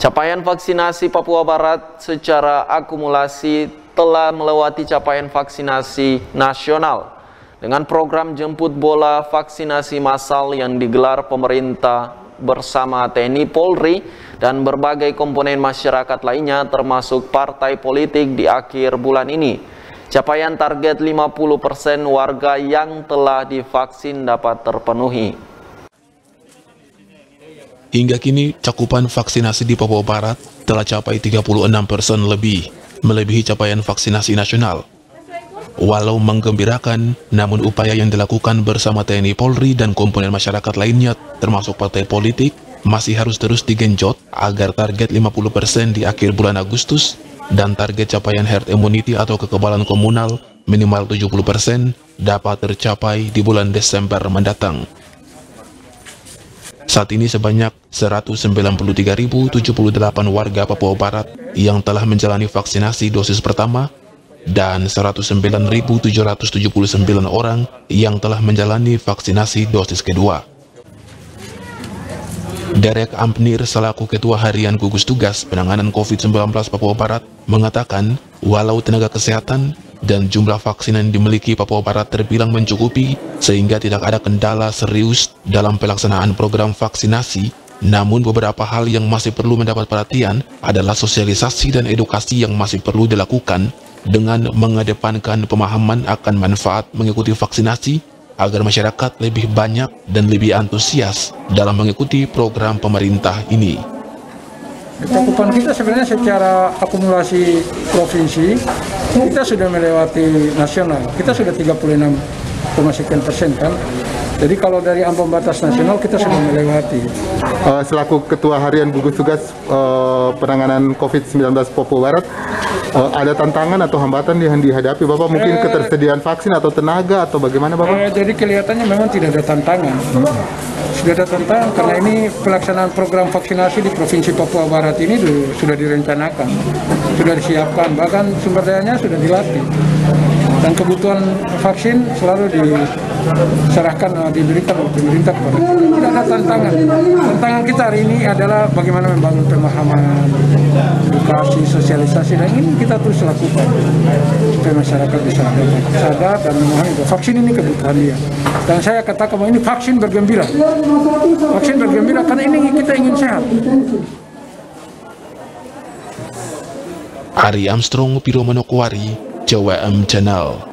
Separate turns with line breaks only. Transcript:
Capaian vaksinasi Papua Barat secara akumulasi telah melewati capaian vaksinasi nasional dengan program jemput bola vaksinasi massal yang digelar pemerintah bersama TNI Polri dan berbagai komponen masyarakat lainnya termasuk partai politik di akhir bulan ini. Capaian target 50% warga yang telah divaksin dapat terpenuhi.
Hingga kini, cakupan vaksinasi di Papua Barat telah capai 36 persen lebih, melebihi capaian vaksinasi nasional. Walau menggembirakan, namun upaya yang dilakukan bersama TNI Polri dan komponen masyarakat lainnya, termasuk partai politik, masih harus terus digenjot agar target 50% di akhir bulan Agustus dan target capaian herd immunity atau kekebalan komunal minimal 70% dapat tercapai di bulan Desember mendatang. Saat ini sebanyak 193.078 warga Papua Barat yang telah menjalani vaksinasi dosis pertama dan 109.779 orang yang telah menjalani vaksinasi dosis kedua. Derek Ampnir selaku Ketua Harian Gugus Tugas Penanganan COVID-19 Papua Barat mengatakan walau tenaga kesehatan dan jumlah vaksin yang dimiliki Papua Barat terbilang mencukupi sehingga tidak ada kendala serius dalam pelaksanaan program vaksinasi namun beberapa hal yang masih perlu mendapat perhatian adalah sosialisasi dan edukasi yang masih perlu dilakukan dengan mengedepankan pemahaman akan manfaat mengikuti vaksinasi agar masyarakat lebih banyak dan lebih antusias dalam mengikuti program pemerintah ini.
Cakupan kita sebenarnya secara akumulasi provinsi, kita sudah melewati nasional. Kita sudah 36, sekian persen kan. Jadi kalau dari ambang batas nasional kita sudah melewati.
Uh, selaku Ketua Harian Gugus Tugas uh, Penanganan COVID-19 Papua Barat, uh, ada tantangan atau hambatan yang dihadapi Bapak? Mungkin eh, ketersediaan vaksin atau tenaga atau bagaimana Bapak?
Eh, jadi kelihatannya memang tidak ada tantangan. Hmm. Sudah ada tantangan karena ini pelaksanaan program vaksinasi di Provinsi Papua Barat ini sudah direncanakan, sudah disiapkan, bahkan sumber dayanya sudah dilatih dan kebutuhan vaksin selalu diserahkan uh, diberikan oleh pemerintah kepada kita. Tidak ada tantangan. Tantangan kita hari ini adalah bagaimana membangun pemahaman, edukasi, sosialisasi dan ini kita terus lakukan supaya masyarakat bisa sadar dan memahami bahwa vaksin ini kebutuhan dia. Dan saya katakan bahwa ini vaksin bergembira. Vaksin bergembira karena ini kita ingin sehat.
Ari Armstrong, Piro Manokwari, Jawa M Channel